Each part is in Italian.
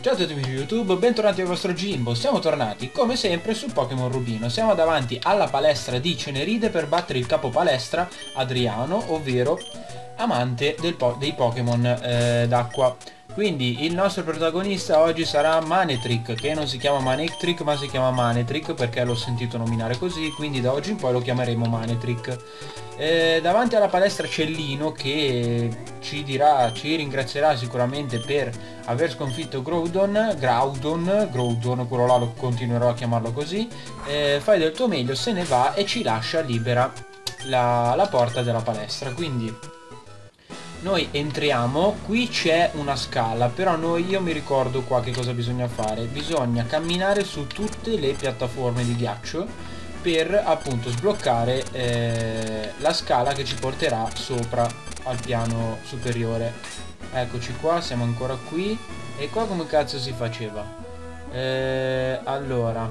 Ciao a tutti amici di YouTube, bentornati al vostro Jimbo, siamo tornati come sempre su Pokémon Rubino, siamo davanti alla palestra di Ceneride per battere il capo palestra Adriano, ovvero amante po dei Pokémon eh, d'acqua. Quindi il nostro protagonista oggi sarà Manetrick, che non si chiama Manectric ma si chiama Manetrick perché l'ho sentito nominare così, quindi da oggi in poi lo chiameremo Manetrick. Eh, davanti alla palestra c'è Lino che ci dirà, ci ringrazierà sicuramente per aver sconfitto Groudon, Groudon, Groudon, quello là lo continuerò a chiamarlo così, eh, fai del tuo meglio, se ne va e ci lascia libera la, la porta della palestra, quindi noi entriamo, qui c'è una scala, però noi, io mi ricordo qua che cosa bisogna fare, bisogna camminare su tutte le piattaforme di ghiaccio per appunto sbloccare eh, la scala che ci porterà sopra al piano superiore. Eccoci qua, siamo ancora qui, e qua come cazzo si faceva? Eh, allora,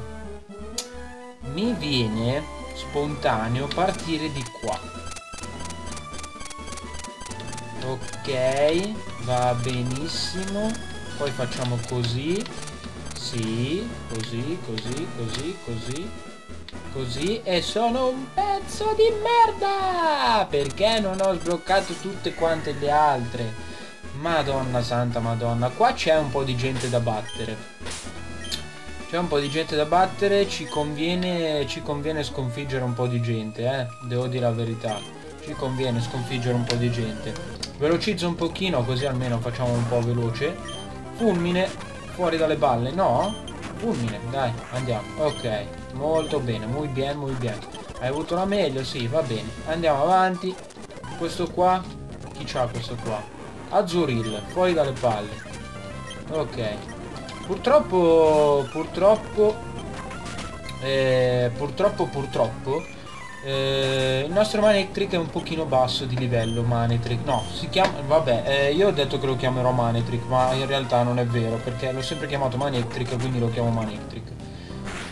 mi viene spontaneo partire di qua ok va benissimo. Poi facciamo così. Sì così così così così. Così e sono un pezzo di merda! Perché non ho sbloccato tutte quante le altre? Madonna santa madonna. Qua c'è un po' di gente da battere. C'è un po' di gente da battere ci conviene ci conviene sconfiggere un po' di gente eh. Devo dire la verità. Ci conviene sconfiggere un po' di gente Velocizzo un pochino così almeno facciamo un po' veloce. Fulmine, fuori dalle balle, no? Fulmine, dai, andiamo. Ok, molto bene, muy bien, muy bien. Hai avuto la meglio? Sì, va bene. Andiamo avanti. Questo qua, chi c'ha questo qua? Azuril, fuori dalle palle. Ok. Purtroppo, purtroppo, eh, purtroppo, purtroppo, eh, il nostro Manetric è un pochino basso di livello Manetric no si chiama vabbè eh, io ho detto che lo chiamerò Manetric ma in realtà non è vero perché l'ho sempre chiamato Manetric quindi lo chiamo Manetric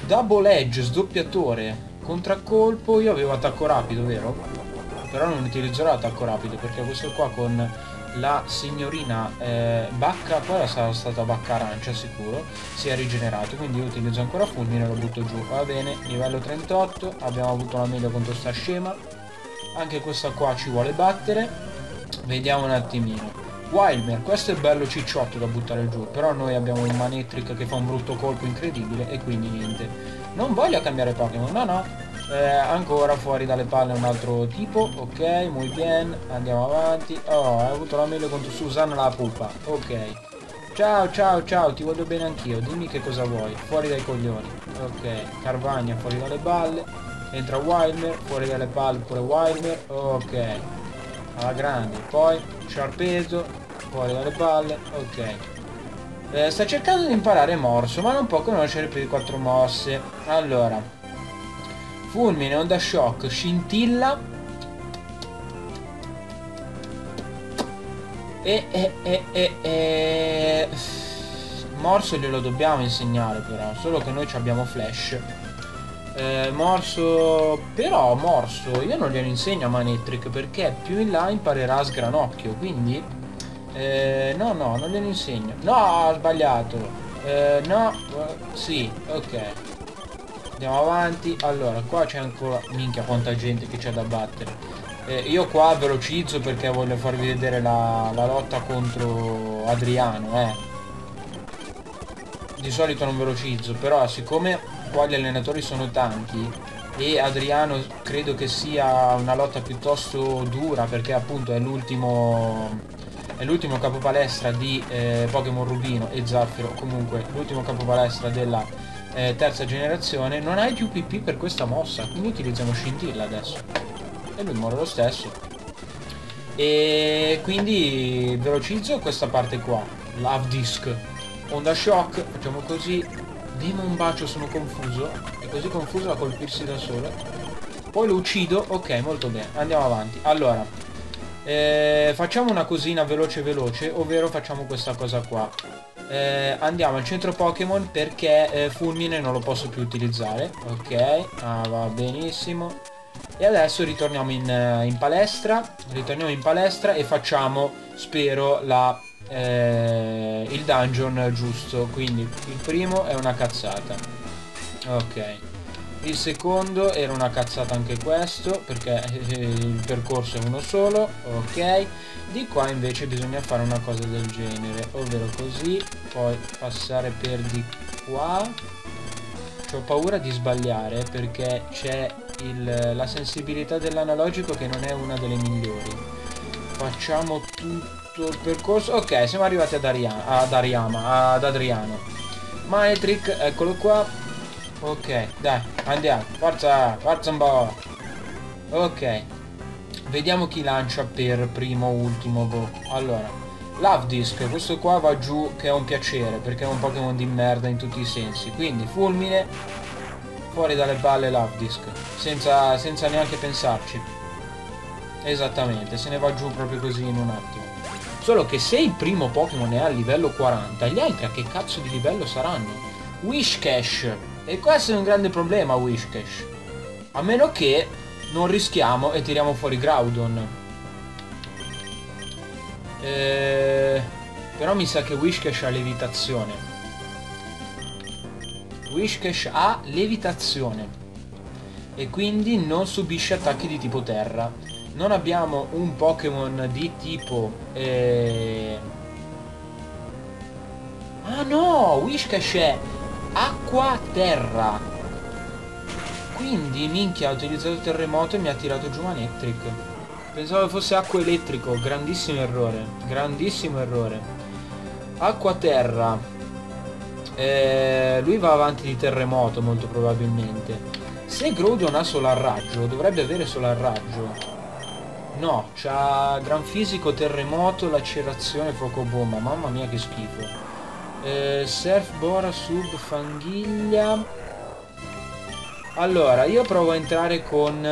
Double Edge sdoppiatore contraccolpo io avevo attacco rapido vero? però non utilizzerò attacco rapido perché questo qua con la signorina eh, Bacca, poi era stata Bacca Arancia sicuro, si è rigenerato, quindi io utilizzo ancora fulmine e lo butto giù. Va bene, livello 38, abbiamo avuto la meglio contro sta scema. Anche questa qua ci vuole battere. Vediamo un attimino. Wildmer, questo è bello cicciotto da buttare giù, però noi abbiamo il Manetric che fa un brutto colpo incredibile e quindi niente. Non voglio cambiare Pokémon, no no, eh, ancora fuori dalle palle un altro tipo ok muy bien andiamo avanti. Oh hai avuto la meglio contro Susanna la pupa ok. Ciao ciao ciao ti voglio bene anch'io dimmi che cosa vuoi fuori dai coglioni ok. Carvagna fuori dalle balle entra Wildmer fuori dalle palle pure Wildmer ok. Alla grande poi Sharpeso fuori dalle palle ok. Eh, sta cercando di imparare morso ma non può conoscere più di quattro mosse. Allora Fulmine, onda shock, scintilla. E, e, e, e, e... Morso glielo dobbiamo insegnare però, solo che noi abbiamo flash. Eh, morso... Però Morso io non glielo insegno a Manetric perché più in là imparerà a sgranocchio, quindi... Eh, no, no, non glielo insegno. No, ho sbagliato. Eh, no, sì, ok. Andiamo avanti. Allora, qua c'è ancora... Minchia, quanta gente che c'è da battere. Eh, io qua velocizzo perché voglio farvi vedere la, la lotta contro Adriano, eh. Di solito non velocizzo, però siccome qua gli allenatori sono tanti e Adriano credo che sia una lotta piuttosto dura perché appunto è l'ultimo è l'ultimo capo palestra di eh, Pokémon Rubino e Zaffiro comunque l'ultimo capo palestra della eh, terza generazione non hai più PP per questa mossa. Quindi utilizziamo scintilla adesso. E lui muore lo stesso. E quindi velocizzo questa parte qua love disc onda shock facciamo così. Demon bacio sono confuso. È così confuso da colpirsi da solo. Poi lo uccido. Ok molto bene. Andiamo avanti. Allora eh, facciamo una cosina veloce veloce ovvero facciamo questa cosa qua eh, andiamo al centro Pokémon perché eh, Fulmine non lo posso più utilizzare. Ok, ah, va benissimo. E adesso ritorniamo in, uh, in, palestra, ritorniamo in palestra e facciamo, spero, la eh, il dungeon giusto quindi il primo è una cazzata ok il secondo era una cazzata anche questo perché eh, il percorso è uno solo ok. Di qua invece bisogna fare una cosa del genere ovvero così poi passare per di qua. Ho paura di sbagliare perché c'è la sensibilità dell'analogico che non è una delle migliori. Facciamo tutto il percorso. Ok siamo arrivati ad, Ariana, ad Ariama ad Adriano. Maetric eccolo qua ok dai andiamo forza forza un po' ok vediamo chi lancia per primo ultimo boh allora Love Disc, questo qua va giù che è un piacere perché è un Pokémon di merda in tutti i sensi. Quindi fulmine, fuori dalle balle Love Disc, senza, senza neanche pensarci. Esattamente, se ne va giù proprio così in un attimo. Solo che se il primo Pokémon è a livello 40, gli altri a che cazzo di livello saranno? Wishcash! E questo è un grande problema Wishcash. A meno che non rischiamo e tiriamo fuori Groudon. Eh, però mi sa che Wishcash ha levitazione. Wishcash ha levitazione. E quindi non subisce attacchi di tipo terra. Non abbiamo un Pokémon di tipo... Eh... Ah no! Wishcash è acqua-terra. Quindi, minchia, ha utilizzato terremoto e mi ha tirato giù Manectric. Pensavo fosse acqua elettrico, grandissimo errore, grandissimo errore. Acqua terra. Eh, lui va avanti di terremoto molto probabilmente. Se Groudon ha solar raggio, dovrebbe avere solar raggio. No, c'ha gran fisico, terremoto, lacerazione, fuoco bomba. Mamma mia che schifo. Eh, surf, bora, sub, fanghiglia. Allora, io provo a entrare con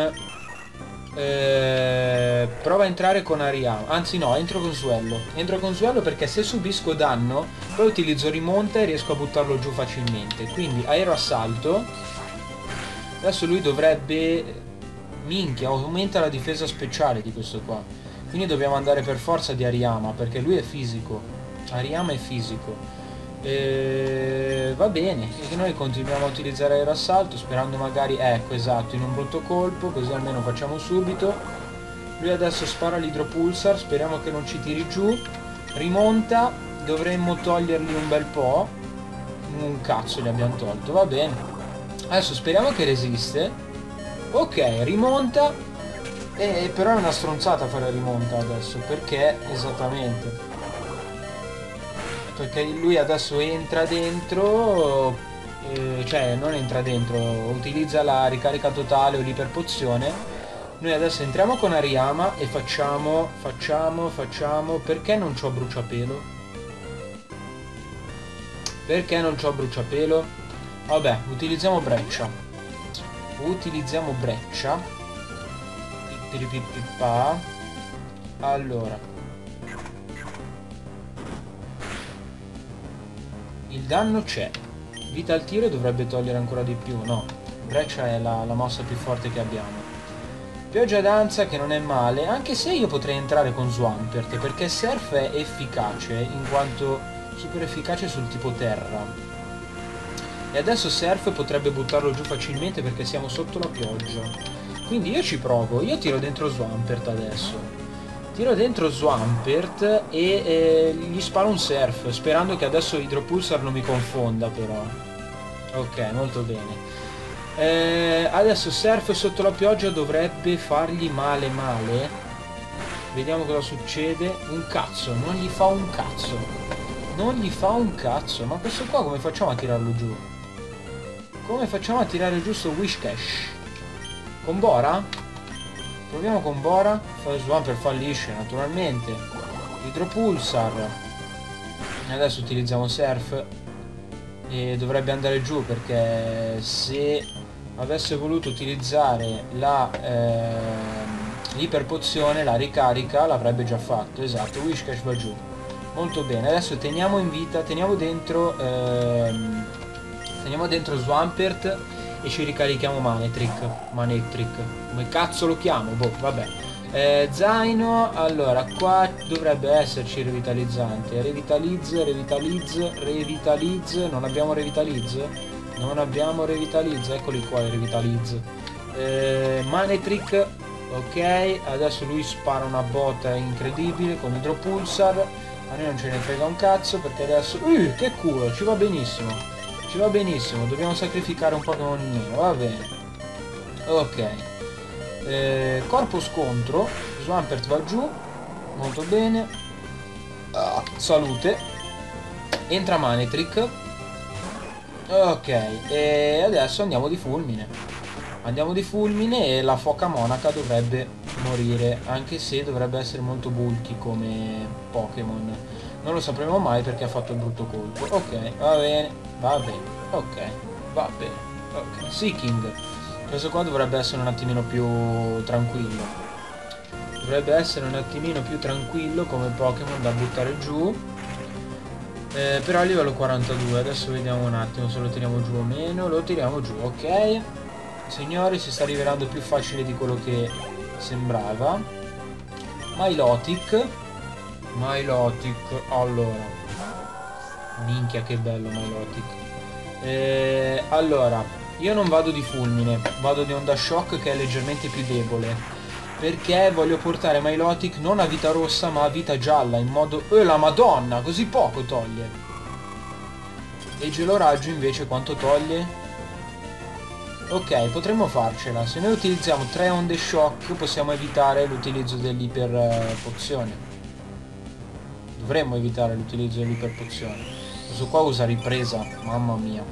eh, prova a entrare con Ariao anzi no entro con Suello. Entro con Suello perché se subisco danno poi utilizzo rimonta e riesco a buttarlo giù facilmente. Quindi aereo assalto. Adesso lui dovrebbe minchia aumenta la difesa speciale di questo qua. Quindi dobbiamo andare per forza di Ariama perché lui è fisico. Ariama è fisico e va bene, e noi continuiamo a utilizzare l'aerossalto sperando magari, ecco esatto, in un brutto colpo, così almeno facciamo subito. Lui adesso spara l'idropulsar, speriamo che non ci tiri giù. Rimonta, dovremmo togliergli un bel po'. Un cazzo li abbiamo tolto, va bene. Adesso speriamo che resiste. Ok, rimonta. E però è una stronzata fare rimonta adesso, perché esattamente perché lui adesso entra dentro eh, cioè non entra dentro utilizza la ricarica totale o l'iperpozione. Noi adesso entriamo con Ariyama e facciamo facciamo facciamo perché non c'ho bruciapelo? Perché non c'ho bruciapelo? Vabbè utilizziamo breccia. Utilizziamo breccia. Allora Il danno c'è. Vita al tiro dovrebbe togliere ancora di più, no. Breccia è la, la mossa più forte che abbiamo. Pioggia danza che non è male, anche se io potrei entrare con Swampert, perché Surf è efficace, in quanto super efficace sul tipo terra. E adesso Surf potrebbe buttarlo giù facilmente perché siamo sotto la pioggia. Quindi io ci provo, io tiro dentro Swampert adesso. Tiro dentro Swampert e eh, gli sparo un surf, sperando che adesso Hydropulsar non mi confonda però. Ok, molto bene. Eh, adesso surf sotto la pioggia dovrebbe fargli male male. Vediamo cosa succede. Un cazzo, non gli fa un cazzo. Non gli fa un cazzo. Ma questo qua come facciamo a tirarlo giù? Come facciamo a tirare giù sto Wishcash? Con Bora? Proviamo con Bora. Swamper fallisce naturalmente. Hydropulsar. Adesso utilizziamo Surf. E dovrebbe andare giù perché se avesse voluto utilizzare la eh, l'iperpozione, la ricarica, l'avrebbe già fatto. Esatto, Wishcash va giù. Molto bene, adesso teniamo in vita, teniamo dentro ehm, teniamo dentro Swampert e ci ricarichiamo Manetric. Manetric. Come cazzo lo chiamo? Boh, vabbè. Eh, zaino, allora qua dovrebbe esserci revitalizzante. Revitalizz, revitalizz, revitalizz. Non abbiamo revitalizz? Non abbiamo revitalizz, eccoli qua i revitalizz. Eh, Manetric, ok, adesso lui spara una botta incredibile con Hydropulsar. A noi non ce ne frega un cazzo perché adesso... Uh, che culo, ci va benissimo. Ci va benissimo, dobbiamo sacrificare un Pokémon in meno, va bene. Ok. Eh, corpo scontro, Swampert va giù, molto bene. Ah, salute. Entra Manetric. Ok, e adesso andiamo di fulmine. Andiamo di fulmine e la foca monaca dovrebbe morire, anche se dovrebbe essere molto bulky come Pokémon. Non lo sapremo mai perché ha fatto il brutto colpo. Ok, va bene, va bene, ok, va bene. Ok, Seeking. Questo qua dovrebbe essere un attimino più tranquillo. Dovrebbe essere un attimino più tranquillo come Pokémon da buttare giù. Eh, però a livello 42, adesso vediamo un attimo se lo tiriamo giù o meno. Lo tiriamo giù, ok. Signori, si sta rivelando più facile di quello che sembrava. Milotic. Milotic, allora. Minchia che bello Milotic. Eh, allora, io non vado di fulmine, vado di onda shock che è leggermente più debole. Perché voglio portare Milotic non a vita rossa ma a vita gialla, in modo... Eh la madonna, così poco toglie. E gelo raggio invece quanto toglie? Ok, potremmo farcela. Se noi utilizziamo tre onde shock possiamo evitare l'utilizzo dell'iper eh, pozione. Dovremmo evitare l'utilizzo dell'iper pozione. Questo qua usa ripresa, mamma mia.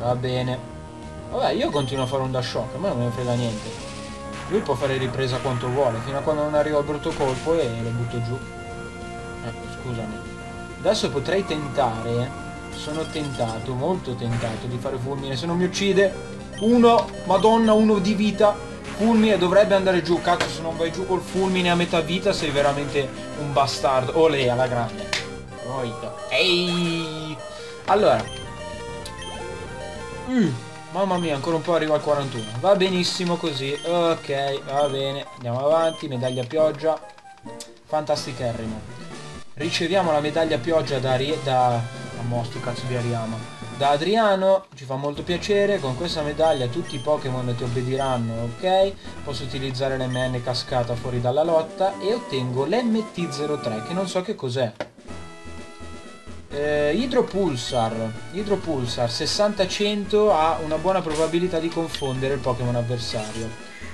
Va bene. Vabbè, io continuo a fare un dash shock, a me non me ne frega niente. Lui può fare ripresa quanto vuole, fino a quando non arriva il brutto colpo e lo butto giù. Eh, scusami. Adesso potrei tentare, sono tentato, molto tentato di fare fulmine, se non mi uccide. Uno, madonna, uno di vita. Fulmine dovrebbe andare giù, cazzo se non vai giù col fulmine a metà vita sei veramente un bastardo. Olè, alla grande. Oito. Ehi! Allora, Mm, mamma mia, ancora un po' arriva al 41. Va benissimo così. Ok, va bene. Andiamo avanti. Medaglia pioggia. Fantasticherrimo. Riceviamo la medaglia pioggia da... Rie da... A mostro, cazzo di Ariama. Da Adriano, ci fa molto piacere. Con questa medaglia tutti i Pokémon ti obbediranno, ok? Posso utilizzare l'MN cascata fuori dalla lotta. E ottengo l'MT03, che non so che cos'è. Eh, Hydropulsar Hydropulsar 60-100 ha una buona probabilità di confondere il Pokémon avversario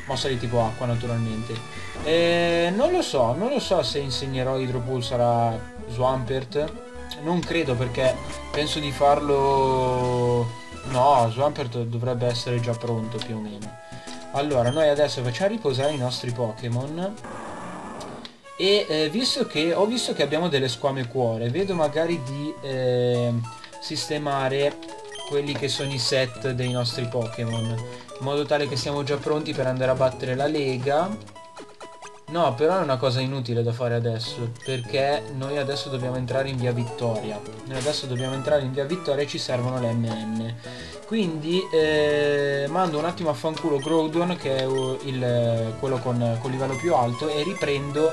mossa di tipo acqua naturalmente eh, non lo so non lo so se insegnerò Hydropulsar a Swampert non credo perché penso di farlo no Swampert dovrebbe essere già pronto più o meno. Allora noi adesso facciamo riposare i nostri Pokémon. E eh, visto che ho visto che abbiamo delle squame cuore vedo magari di eh, sistemare quelli che sono i set dei nostri Pokémon in modo tale che siamo già pronti per andare a battere la Lega no però è una cosa inutile da fare adesso perché noi adesso dobbiamo entrare in via Vittoria. Noi adesso dobbiamo entrare in via Vittoria e ci servono le MN quindi eh, mando un attimo a fanculo Groudon che è il, quello con, con livello più alto e riprendo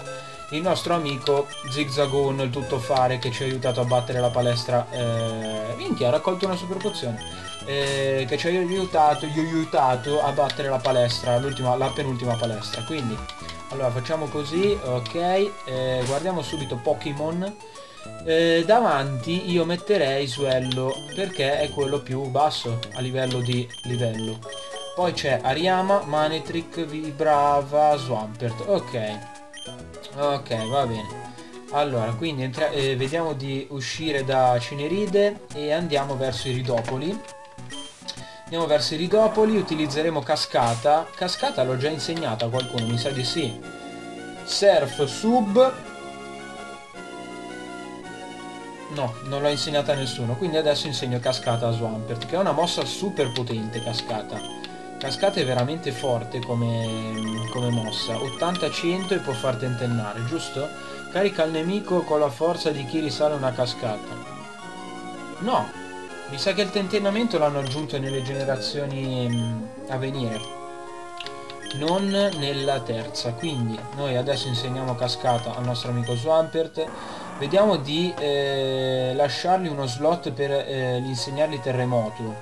il nostro amico Zigzagoon, il tuttofare che ci ha aiutato a battere la palestra eh, minchia ha raccolto una super pozione eh, che ci ha aiutato, gli ho aiutato a battere la palestra la penultima palestra. Quindi allora facciamo così ok eh, guardiamo subito Pokémon. Eh, davanti io metterei Suello perché è quello più basso a livello di livello. Poi c'è Ariama, Manetric, Vibrava, Swampert ok. Ok va bene. Allora quindi eh, vediamo di uscire da Cineride e andiamo verso i ridopoli andiamo verso i ridopoli utilizzeremo cascata. Cascata l'ho già insegnata a qualcuno mi sa di sì. Surf sub. No non l'ho insegnata a nessuno quindi adesso insegno cascata a Swampert che è una mossa super potente cascata. Cascata è veramente forte come, come mossa, 80-100 e può far tentennare, giusto? Carica il nemico con la forza di chi risale una cascata. No, mi sa che il tentennamento l'hanno aggiunto nelle generazioni mh, a venire. non nella terza. Quindi noi adesso insegniamo cascata al nostro amico Swampert. Vediamo di eh, lasciargli uno slot per eh, insegnargli terremoto.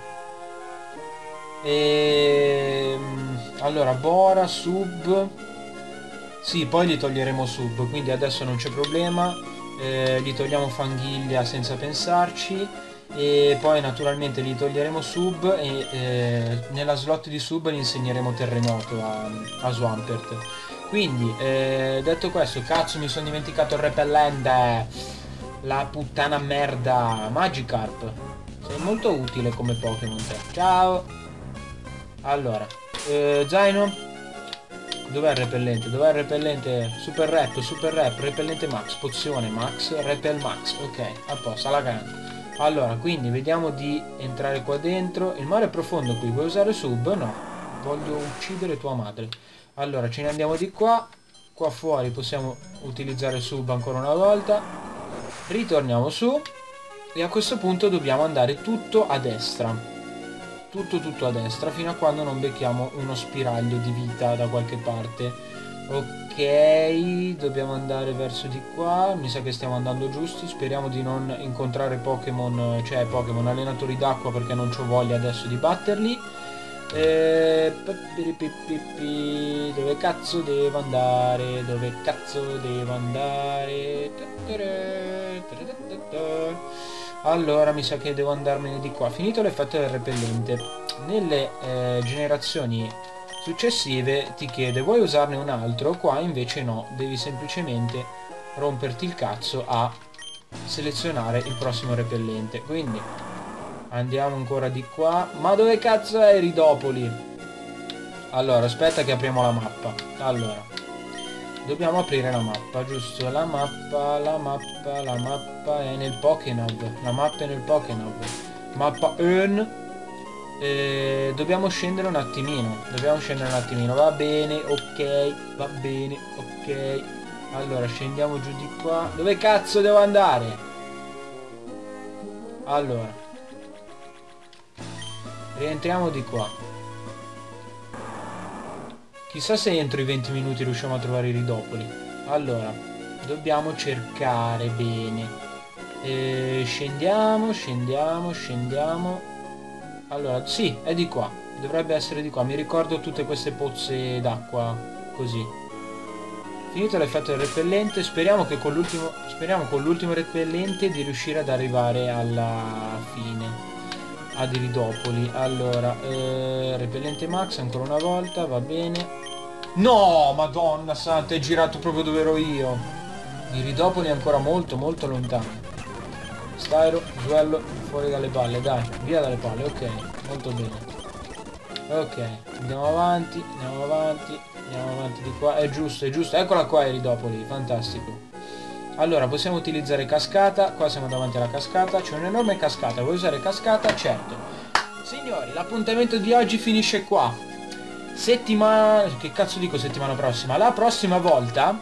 E ehm, allora Bora sub. Sì poi gli toglieremo sub quindi adesso non c'è problema. Eh, gli togliamo Fanghiglia senza pensarci e poi naturalmente gli toglieremo sub e eh, nella slot di sub gli insegneremo terremoto a, a Swampert quindi eh, detto questo cazzo mi sono dimenticato il repellente la puttana merda Magikarp sei molto utile come Pokémon te ciao allora eh, Zaino Dov'è il repellente? Dov'è il repellente? Super rap, super rap, repellente max, pozione max, repel max. Ok, a posto, alla grande. Allora, quindi vediamo di entrare qua dentro. Il mare è profondo qui, vuoi usare sub? No. Voglio uccidere tua madre. Allora, ce ne andiamo di qua. Qua fuori possiamo utilizzare sub ancora una volta. Ritorniamo su. E a questo punto dobbiamo andare tutto a destra tutto tutto a destra fino a quando non becchiamo uno spiraglio di vita da qualche parte ok dobbiamo andare verso di qua. Mi sa che stiamo andando giusti. Speriamo di non incontrare Pokémon cioè Pokémon allenatori d'acqua perché non ho voglia adesso di batterli. Eh, dove cazzo devo andare? Dove cazzo devo andare? Allora mi sa che devo andarmene di qua. Finito l'effetto del repellente. Nelle eh, generazioni successive ti chiede vuoi usarne un altro qua invece no devi semplicemente romperti il cazzo a selezionare il prossimo repellente quindi andiamo ancora di qua ma dove cazzo è Ridopoli allora aspetta che apriamo la mappa allora Dobbiamo aprire la mappa, giusto? La mappa, la mappa, la mappa è nel Pokénov. La mappa è nel Pokénov. Mappa Earn. Eh, dobbiamo scendere un attimino. Dobbiamo scendere un attimino. Va bene, ok. Va bene, ok. Allora, scendiamo giù di qua. Dove cazzo devo andare? Allora. Rientriamo di qua. Chissà se entro i 20 minuti riusciamo a trovare i ridopoli. Allora, dobbiamo cercare bene. Eh, scendiamo, scendiamo, scendiamo. Allora, sì, è di qua. Dovrebbe essere di qua. Mi ricordo tutte queste pozze d'acqua così. Finito l'effetto del repellente, speriamo che con l'ultimo speriamo con l'ultimo repellente di riuscire ad arrivare alla fine ad Iridopoli allora eh, repellente max ancora una volta va bene No, madonna santa, è girato proprio dove ero io. Iridopoli è ancora molto, molto lontano. Styro, duello, fuori dalle palle, dai, via dalle palle, ok, molto bene. Ok, andiamo avanti, andiamo avanti, andiamo avanti di qua, è giusto, è giusto, eccola qua Iridopoli, fantastico. Allora, possiamo utilizzare cascata, qua siamo davanti alla cascata, c'è un'enorme cascata, vuoi usare cascata? Certo. Signori, l'appuntamento di oggi finisce qua settimana che cazzo dico settimana prossima la prossima volta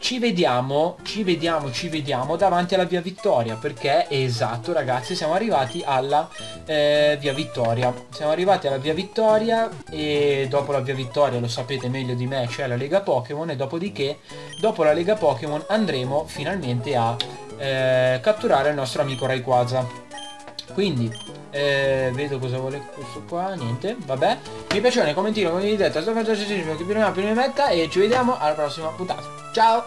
ci vediamo ci vediamo ci vediamo davanti alla via Vittoria perché esatto ragazzi siamo arrivati alla eh, via Vittoria siamo arrivati alla via Vittoria e dopo la via Vittoria lo sapete meglio di me c'è la Lega Pokémon e dopodiché dopo la Lega Pokémon andremo finalmente a eh, catturare il nostro amico Rayquaza quindi eh, vedo cosa vuole questo qua niente vabbè mi piace nei commentino condividete sto facendo che prima prima metta e ci vediamo alla prossima puntata ciao